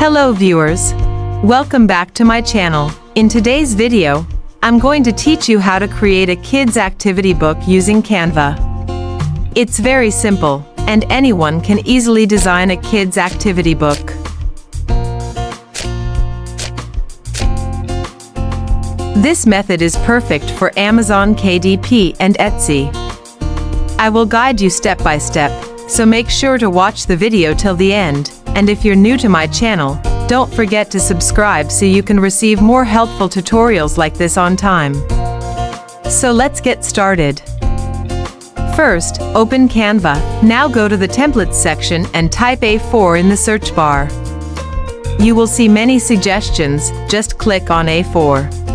Hello viewers. Welcome back to my channel. In today's video, I'm going to teach you how to create a kids activity book using Canva. It's very simple, and anyone can easily design a kids activity book. This method is perfect for Amazon KDP and Etsy. I will guide you step by step, so make sure to watch the video till the end, and if you're new to my channel, don't forget to subscribe so you can receive more helpful tutorials like this on time. So let's get started. First, open Canva. Now go to the Templates section and type A4 in the search bar. You will see many suggestions, just click on A4.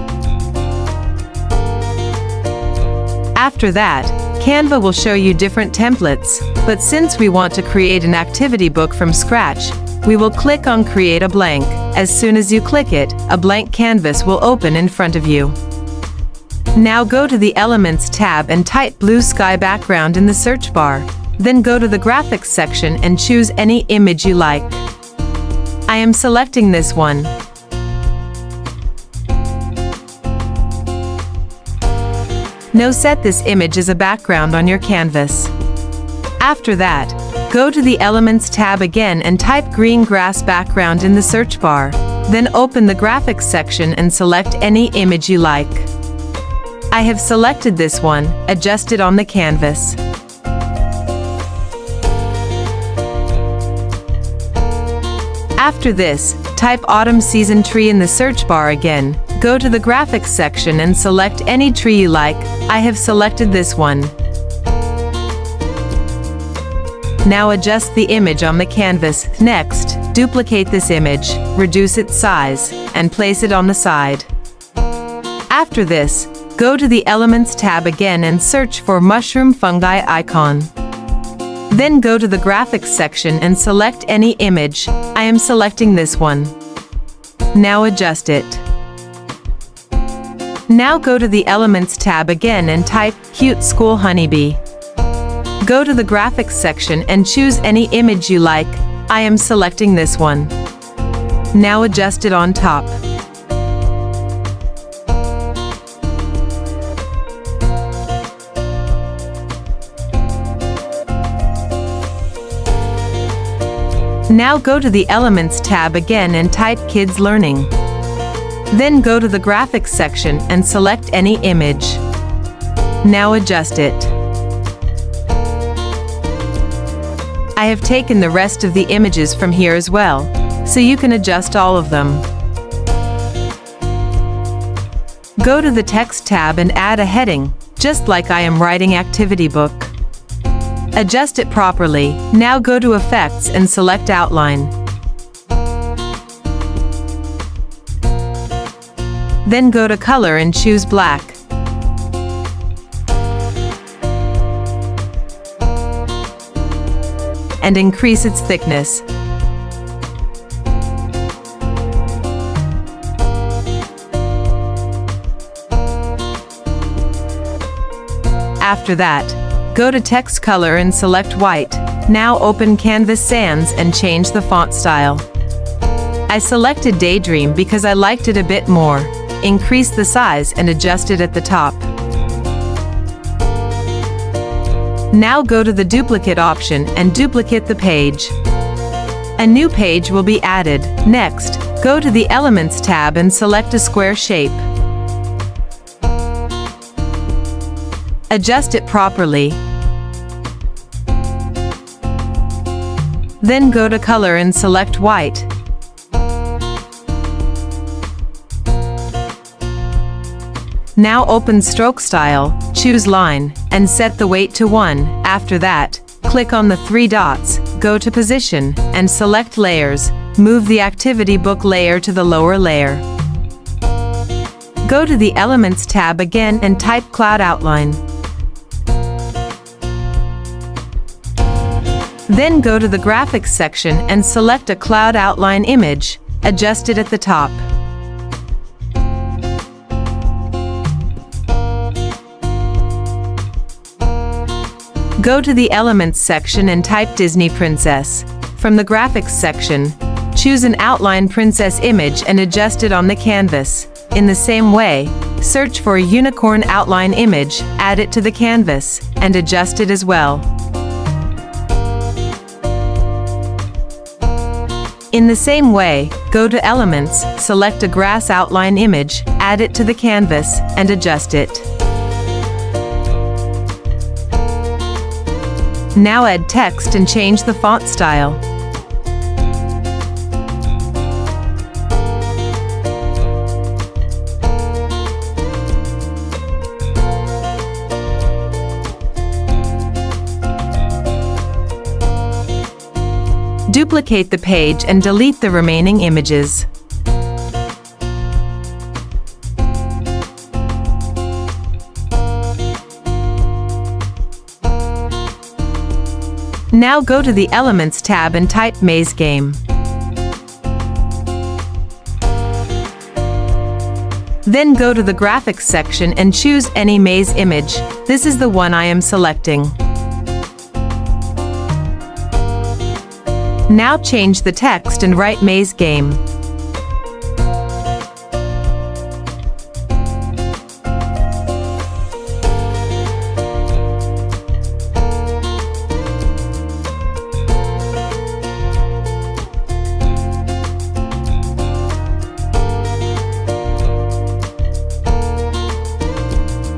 After that, Canva will show you different templates, but since we want to create an activity book from scratch, we will click on Create a Blank. As soon as you click it, a blank canvas will open in front of you. Now go to the Elements tab and type Blue Sky Background in the search bar. Then go to the Graphics section and choose any image you like. I am selecting this one. Now set this image as a background on your canvas. After that, go to the Elements tab again and type green grass background in the search bar. Then open the Graphics section and select any image you like. I have selected this one, adjust it on the canvas. After this, type Autumn Season Tree in the search bar again, go to the Graphics section and select any tree you like, I have selected this one. Now adjust the image on the canvas. Next, duplicate this image, reduce its size, and place it on the side. After this, go to the Elements tab again and search for Mushroom Fungi icon. Then go to the Graphics section and select any image. I am selecting this one. Now adjust it. Now go to the Elements tab again and type Cute School Honeybee. Go to the Graphics section and choose any image you like. I am selecting this one. Now adjust it on top. Now go to the Elements tab again and type Kids Learning. Then go to the Graphics section and select any image. Now adjust it. I have taken the rest of the images from here as well, so you can adjust all of them. Go to the Text tab and add a heading, just like I am writing activity book. Adjust it properly. Now go to Effects and select Outline. Then go to Color and choose Black. And increase its thickness. After that, Go to Text Color and select White. Now open Canva Sans and change the font style. I selected Daydream because I liked it a bit more. Increase the size and adjust it at the top. Now go to the Duplicate option and duplicate the page. A new page will be added. Next, go to the Elements tab and select a square shape. Adjust it properly. Then go to Color and select White. Now open Stroke Style, choose Line, and set the weight to 1. After that, click on the three dots, go to Position, and select Layers. Move the Activity Book layer to the lower layer. Go to the Elements tab again and type Cloud Outline. Then go to the Graphics section and select a cloud outline image, adjust it at the top. Go to the Elements section and type Disney Princess. From the Graphics section, choose an outline princess image and adjust it on the canvas. In the same way, search for a unicorn outline image, add it to the canvas, and adjust it as well. In the same way, go to Elements, select a grass outline image, add it to the canvas, and adjust it. Now add text and change the font style. Duplicate the page and delete the remaining images. Now go to the Elements tab and type Maze Game. Then go to the Graphics section and choose any maze image. This is the one I am selecting. Now change the text and write Maze Game.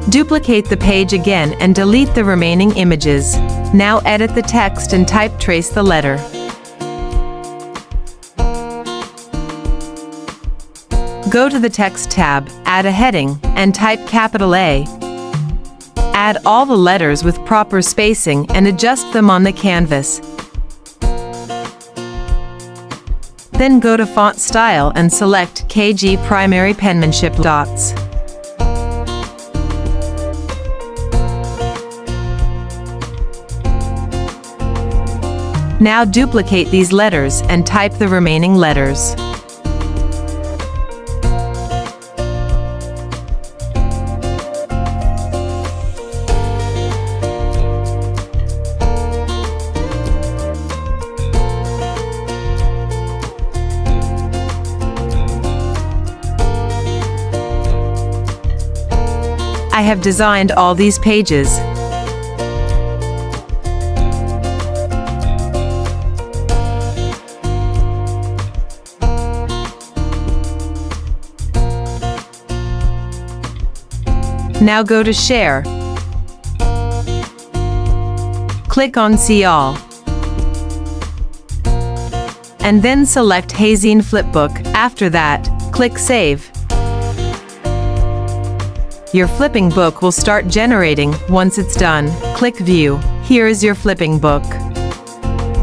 Duplicate the page again and delete the remaining images. Now edit the text and type trace the letter. Go to the Text tab, add a heading, and type capital A. Add all the letters with proper spacing and adjust them on the canvas. Then go to Font Style and select KG Primary Penmanship Dots. Now duplicate these letters and type the remaining letters. I have designed all these pages. Now go to Share. Click on See All. And then select Heyzine Flipbook. After that, click Save. Your flipping book will start generating. Once it's done, click View. Here is your flipping book.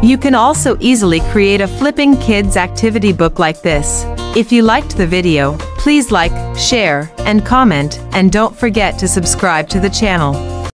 You can also easily create a flipping kids activity book like this. If you liked the video, please like, share, and comment, and don't forget to subscribe to the channel.